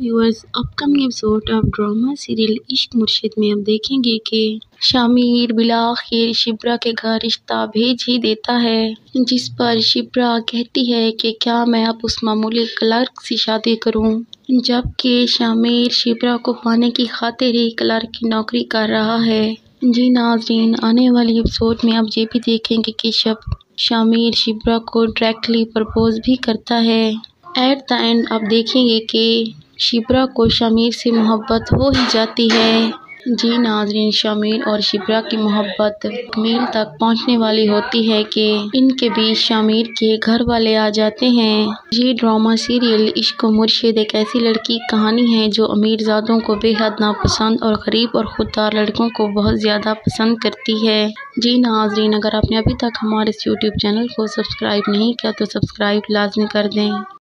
Viewers upcoming episode of drama serial Ishq Murshid में अब देखेंगे कि शामिर बिलाखिर शिप्रा के घर रिश्ता भेज ही देता है, जिस पर शिप्रा कहती है कि क्या मैं अब उस मामूली क्लर्क से शादी करूँ? जबकि शामिर शिप्रा को पाने की खातिर ही क्लर्क की नौकरी कर रहा है। जी नाजरीन, आने वाली एपिसोड में आप ये भी देखेंगे कि शब शामिर शिप्रा को डायरेक्टली प्रपोज भी करता है। एट द एंड अब देखेंगे कि शिप्रा को शमीर से मोहब्बत हो ही जाती है। जी नाजरीन, शमीर और शिप्रा की मोहब्बत मील तक पहुँचने वाली होती है कि इनके बीच शमीर के घर वाले आ जाते हैं। ये ड्रामा सीरियल इश्क मुर्शिद एक ऐसी लड़की कहानी है जो अमीर ज़ादों को बेहद नापसंद और गरीब और खुददार लड़कों को बहुत ज़्यादा पसंद करती है। जी नाजरीन, अगर आपने अभी तक हमारे इस यूट्यूब चैनल को सब्सक्राइब नहीं किया तो सब्सक्राइब लाजमी कर दें।